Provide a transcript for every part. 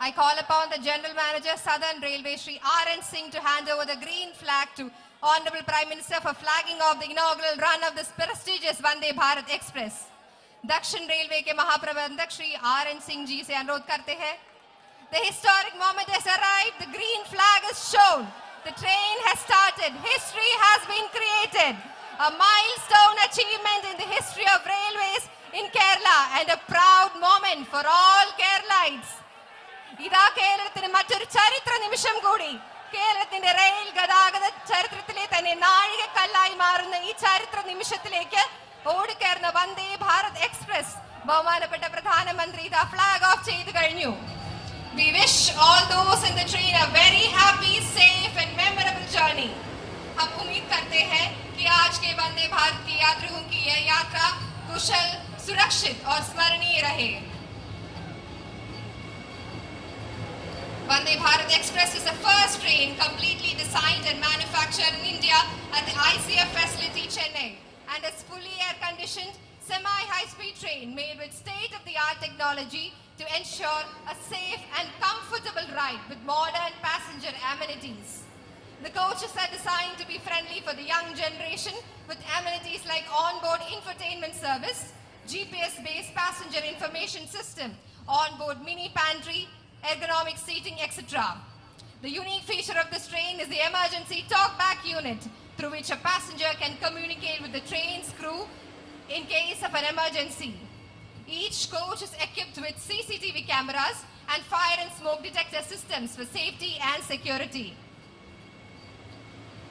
I call upon the General Manager Southern Railway Shri R.N. Singh to hand over the green flag to Honorable Prime Minister for flagging off the inaugural run of this prestigious Vande Bharat Express. दक्षिण railway के महाप्रबंधक Shri R N Singh जी से अनुरोध करते हैं The historic moment has arrived. The green flag is shown. The train has started. History has been created. A milestone achievement in the history of railways in Kerala and a proud moment for all Keralites. ഇതാ കേരളത്തിന് മറ്റൊരു ചരിത്ര നിമിഷം കൂടി കേരളത്തിന്റെ rail ഗതാഗത ചരിത്രത്തിലെ തന്നെ നാഴികക്കല്ലായി മാറുന്ന ഈ ചരിത്ര നിമിഷത്തിലേക്ക് ഓടിക്കയറുന്ന വന്ദേ ഭാരത് എക്സ്പ്രസ് ബഹുമാനപ്പെട്ട പ്രധാനമന്ത്രി ഇതാ ഫ്ലാഗ് ഓഫ് ചെയ്തു കഴിഞ്ഞു We wish all those in the train a very happy, safe and memorable journey. हम उम्मीद करते हैं कि आज के वंदे भारत की यात्रियों की यह यात्रा कुशल सुरक्षित और स्मरणीय रहे Vande Bharat Express is the first train completely designed and manufactured in India at the ICF facility Chennai and is fully air-conditioned semi-high-speed train made with state-of-the-art technology to ensure a safe and comfortable ride with modern passenger amenities. The coaches are designed to be friendly for the young generation with amenities like onboard infotainment service, GPS-based passenger information system, onboard mini pantry, ergonomic seating, etc. The unique feature of this train is the emergency talkback unit through which a passenger can communicate with the train's crew in case of an emergency. Each coach is equipped with CCTV cameras and fire and smoke detector systems for safety and security.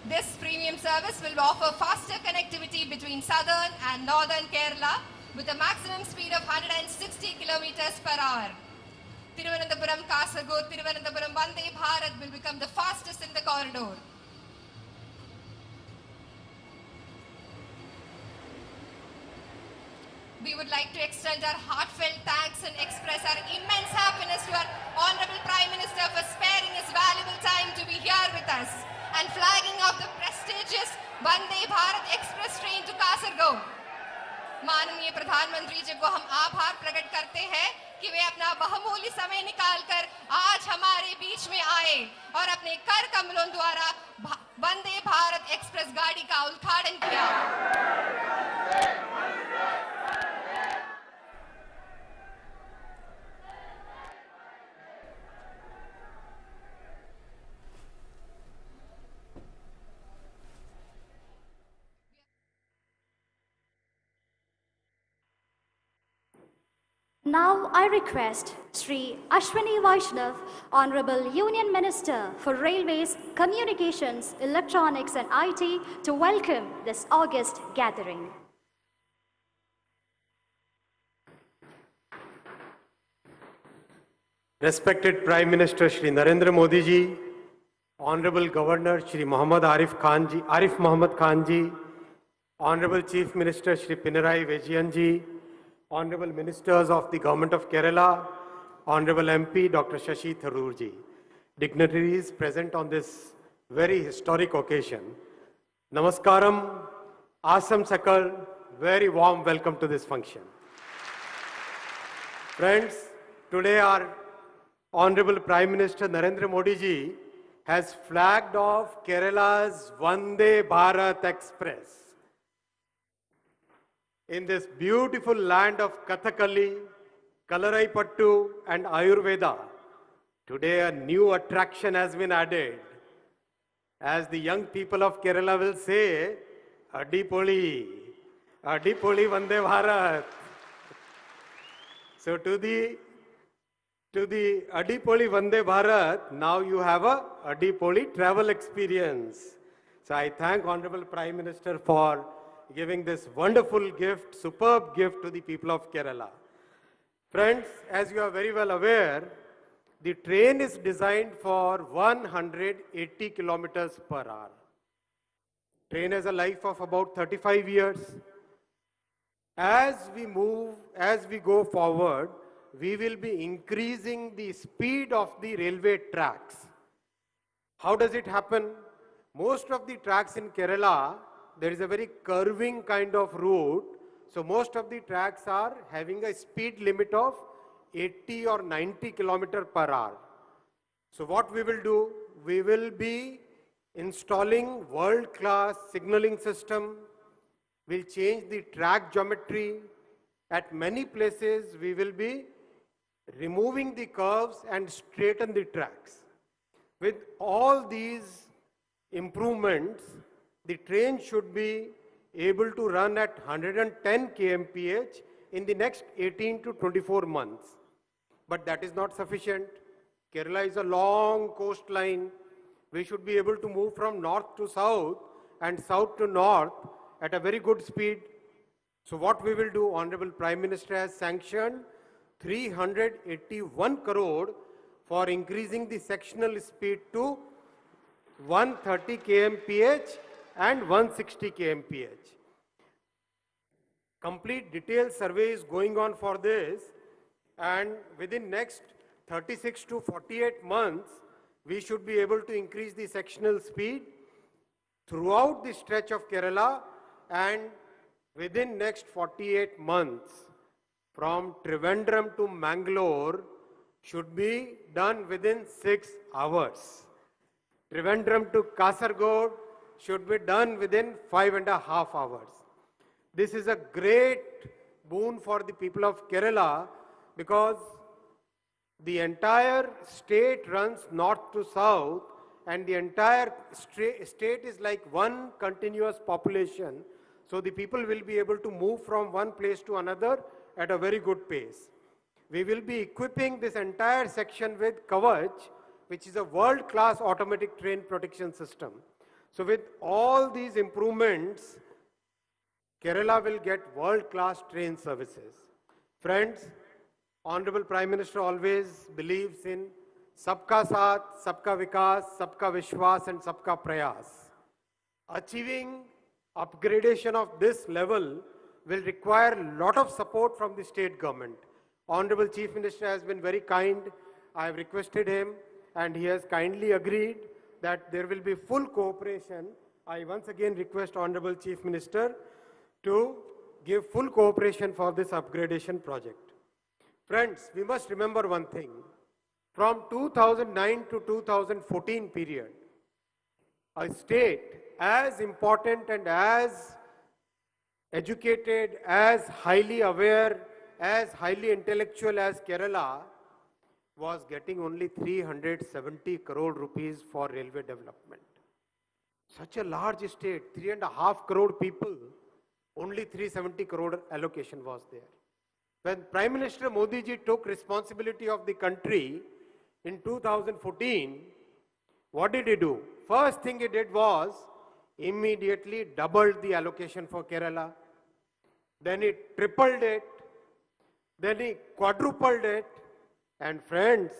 This premium service will offer faster connectivity between southern and northern Kerala with a maximum speed of 160 kilometers per hour. Thiruvananthapuram, Kasaragod, Thiruvananthapuram Vande Bharat will become the fastest in the corridor. We would like to extend our heartfelt thanks and express our immense happiness to our Honorable Prime Minister for sparing his valuable time to be here with us and flagging off the prestigious Vande Bharat Express train to Kasaragod. माननीय प्रधानमंत्री जी को हम आभार प्रकट करते हैं कि वे अपना बहुमूल्य समय निकालकर आज हमारे बीच में आए और अपने कर कमलों द्वारा वंदे भारत एक्सप्रेस गाड़ी का उद्घाटन किया। Now I request Sri Ashwini Vaishnav, Honorable Union Minister for Railways, Communications, Electronics and IT to welcome this August gathering. Respected Prime Minister Shri Narendra Modi ji, Honorable Governor Shri Muhammad Arif Khan ji, Arif Muhammad Khan ji, Honorable Chief Minister Shri Pinarayi Vijayan ji, Honorable Ministers of the Government of Kerala, Honorable MP Dr. Shashi Tharoor ji, dignitaries present on this very historic occasion. Namaskaram, Asam Sakal, very warm welcome to this function. Friends, today our Honorable Prime Minister Narendra Modi ji has flagged off Kerala's Vande Bharat Express. In this beautiful land of Kathakali, Kalaripayattu and Ayurveda, today a new attraction has been added. As the young people of Kerala will say, Adipoli, Adipoli Vande Bharat. So to the to the Adipoli Vande Bharat, now you have a Adipoli travel experience. So I thank Honorable Prime Minister for giving this wonderful gift, superb gift to the people of Kerala. Friends, as you are very well aware, The train is designed for 180 kilometers per hour. Train has a life of about 35 years. As we move, as we go forward, we will be increasing the speed of the railway tracks. How does it happen? Most of the tracks in Kerala, there is a very curving kind of route. So most of the tracks are having a speed limit of 80 or 90 kilometer per hour. So what we will do, we will be installing world-class signaling system. We'll change the track geometry. At many places, we will be removing the curves and straighten the tracks. With all these improvements, the train should be able to run at 110 kmph in the next 18 to 24 months. But that is not sufficient. Kerala is a long coastline. We should be able to move from north to south and south to north at a very good speed. So what we will do, Honorable Prime Minister has sanctioned 381 crore for increasing the sectional speed to 130 kmph and 160 kmph. Complete detailed survey is going on for this and within next 36 to 48 months, we should be able to increase the sectional speed throughout the stretch of Kerala and within next 48 months from Trivandrum to Mangalore should be done within six hours. Trivandrum to Kasargod should be done within five and a half hours. This is a great boon for the people of Kerala because the entire state runs north to south and the entire state is like one continuous population. So the people will be able to move from one place to another at a very good pace. We will be equipping this entire section with Kavach, which is a world-class automatic train protection system. So with all these improvements, Kerala will get world-class train services. Friends, Honorable Prime Minister always believes in Sabka Saath, Sabka Vikas, Sabka Vishwas and Sabka Prayas. Achieving upgradation of this level will require a lot of support from the state government. Honorable Chief Minister has been very kind. I have requested him and he has kindly agreed that there will be full cooperation. I once again request Honorable Chief Minister to give full cooperation for this upgradation project. Friends, we must remember one thing. From 2009 to 2014 period, a state as important and as educated, as highly aware, as highly intellectual as Kerala was getting only 370 crore rupees for railway development. Such a large state, three and a half crore people, only 370 crore allocation was there. When Prime Minister Modi ji took responsibility of the country in 2014, what did he do? First thing he did was immediately doubled the allocation for Kerala. Then he tripled it. Then he quadrupled it. And friends,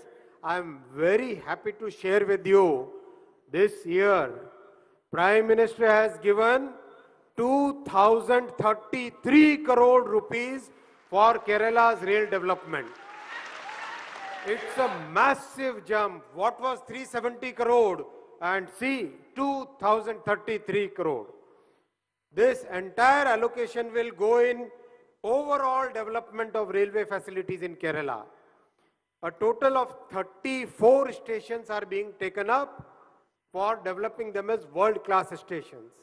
I'm very happy to share with you this year, Prime Minister has given 2033 crore rupees for Kerala's rail development. It's a massive jump. What was 370 crore? And see, 2033 crore. This entire allocation will go in overall development of railway facilities in Kerala. A total of 34 stations are being taken up for developing them as world-class stations.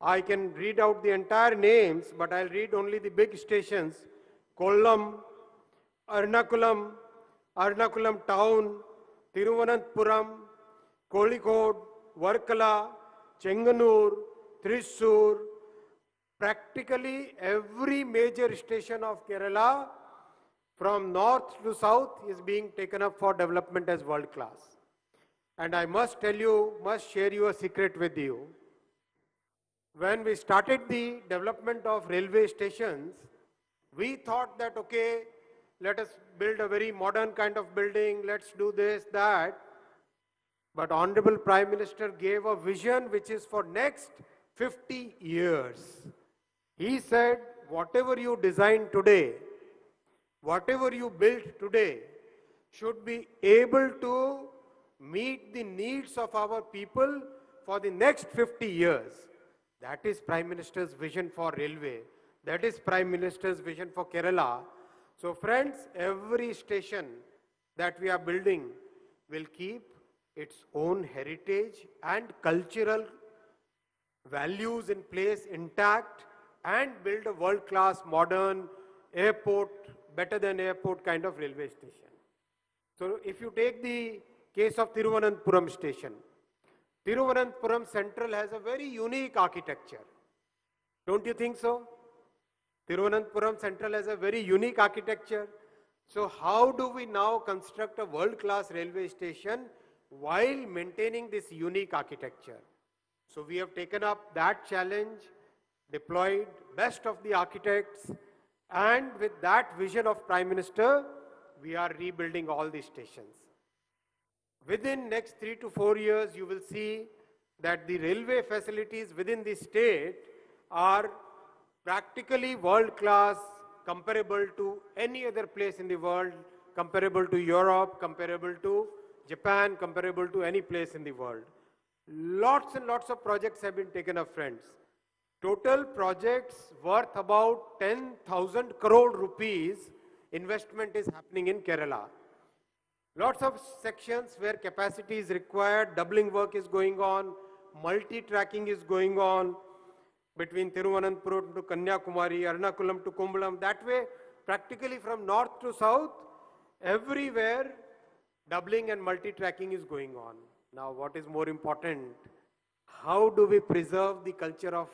I can read out the entire names, but I'll read only the big stations. Kollam, Ernakulam, Ernakulam town, Tiruvananthapuram, Kozhikode, Varkala, Chengannur, Thrissur, practically every major station of Kerala from north to south is being taken up for development as world class. And I must tell you, must share you a secret with you. When we started the development of railway stations, we thought that, okay, let us build a very modern kind of building, let's do this, that. But Honorable Prime Minister gave a vision which is for next 50 years. He said, whatever you design today, whatever you build today, should be able to meet the needs of our people for the next 50 years. That is Prime Minister's vision for railway. That is Prime Minister's vision for Kerala. So friends, every station that we are building will keep its own heritage and cultural values in place intact and build a world-class modern airport, better than airport kind of railway station. So if you take the case of Thiruvananthapuram station, Thiruvananthapuram Central has a very unique architecture. Don't you think so? Thiruvananthapuram Central has a very unique architecture. So how do we now construct a world-class railway station while maintaining this unique architecture? So we have taken up that challenge, deployed best of the architects, and with that vision of Prime Minister, we are rebuilding all these stations. Within next three to four years, you will see that the railway facilities within the state are practically world-class, comparable to any other place in the world, comparable to Europe, comparable to Japan, comparable to any place in the world. Lots and lots of projects have been taken up, friends. Total projects worth about 10,000 crore rupees investment is happening in Kerala. Lots of sections where capacity is required, doubling work is going on, multi-tracking is going on between Thiruvananthapuram to Kanyakumari, Ernakulam to Kumbalam. That way, practically from north to south, everywhere doubling and multi-tracking is going on. Now, what is more important? How do we preserve the culture of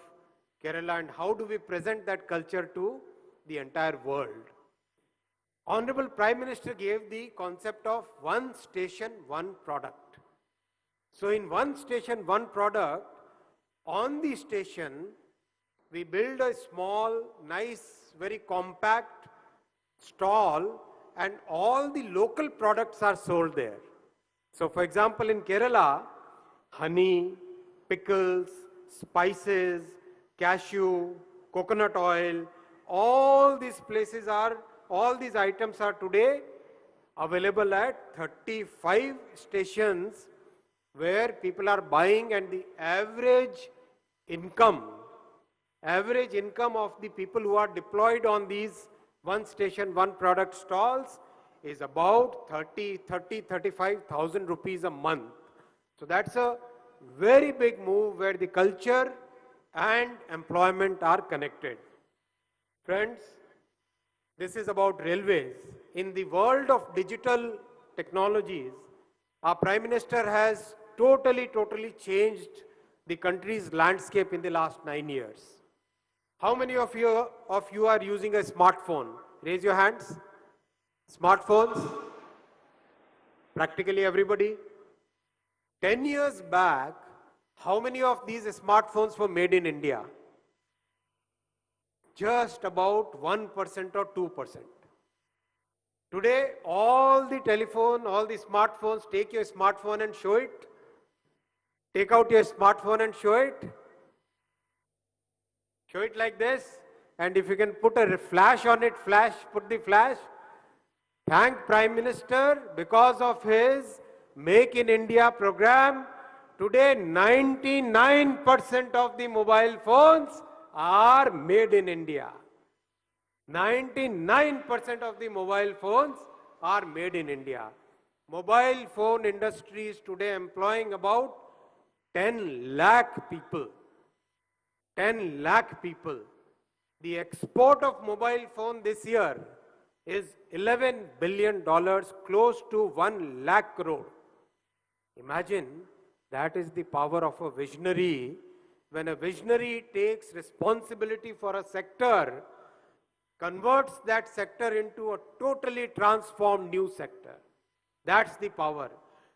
Kerala and how do we present that culture to the entire world? Honorable Prime Minister gave the concept of one station, one product. So in one station, one product, on the station, we build a small, nice, very compact stall and all the local products are sold there. So for example, in Kerala, honey, pickles, spices, cashew, coconut oil, all these places are, all these items are today available at 35 stations where people are buying and the average income, average income of the people who are deployed on these one station, one product stalls is about 30, 30, 35,000 rupees a month. So that's a very big move where the culture and employment are connected. Friends, this is about railways. In the world of digital technologies, our Prime Minister has totally, totally changed the country's landscape in the last nine years. How many of you, of you are using a smartphone? Raise your hands. Smartphones? Practically everybody. 10 years back, how many of these smartphones were made in India? Just about 1% or 2%. Today, all the telephone, all the smartphones, take your smartphone and show it. Take out your smartphone and show it. Show it like this. And if you can put a flash on it, flash, put the flash. Thank Prime Minister because of his Make in India program. Today, 99% of the mobile phones are made in India. 99% of the mobile phones are made in India. Mobile phone industry is today employing about 10 lakh people. 10 lakh people. The export of mobile phone this year is 11 billion dollars, close to 1 lakh crore. Imagine that is the power of a visionary. When a visionary takes responsibility for a sector, converts that sector into a totally transformed new sector. That's the power.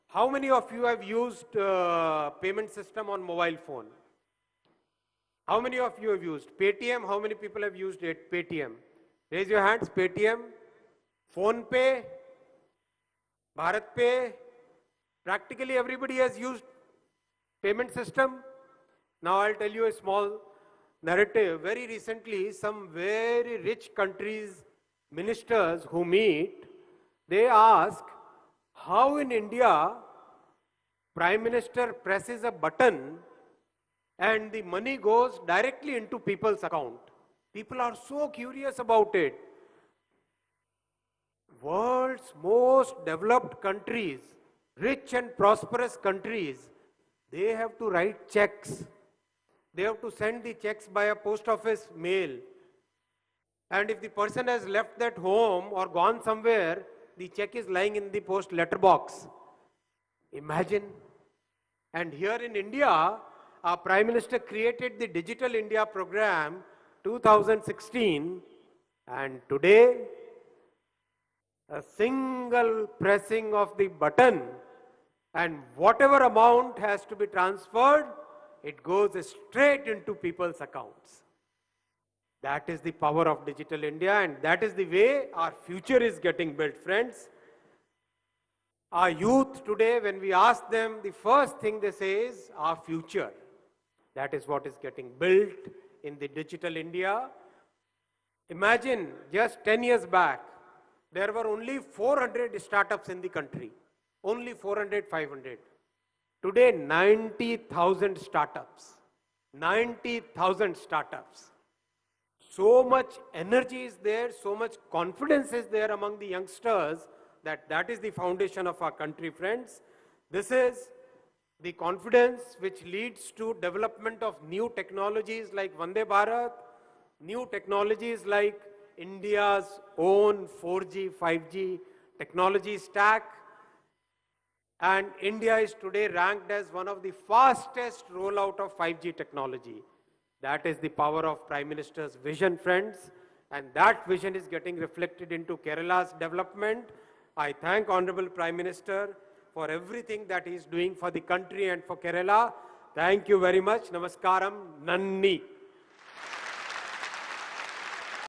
How many of you have used uh, payment system on mobile phone? How many of you have used Paytm? How many people have used it? Paytm. Raise your hands. Paytm. PhonePe, Bharat Pay, practically everybody has used payment system. Now I'll tell you a small narrative. Very recently, some very rich countries' ministers who meet, they ask how in India Prime Minister presses a button and the money goes directly into people's account. People are so curious about it. World's most developed countries, rich and prosperous countries, they have to write checks. They have to send the checks by a post office mail. And if the person has left that home or gone somewhere, the check is lying in the post letter box. Imagine. And here in India, our Prime Minister created the Digital India program 2016. And today, a single pressing of the button and whatever amount has to be transferred, it goes straight into people's accounts. That is the power of Digital India and that is the way our future is getting built, friends. Our youth today, when we ask them, the first thing they say is our future. That is what is getting built in the Digital India. Imagine just 10 years back, there were only 400 startups in the country. Only 400, 500. Today, 90,000 startups. 90,000 startups. So much energy is there, so much confidence is there among the youngsters that that is the foundation of our country, friends. This is the confidence which leads to development of new technologies like Vande Bharat, new technologies like India's own 4G, 5G technology stack. And India is today ranked as one of the fastest rollout of 5G technology. That is the power of Prime Minister's vision, friends. And that vision is getting reflected into Kerala's development. I thank Honorable Prime Minister for everything that he is doing for the country and for Kerala. Thank you very much. Namaskaram. Nanni.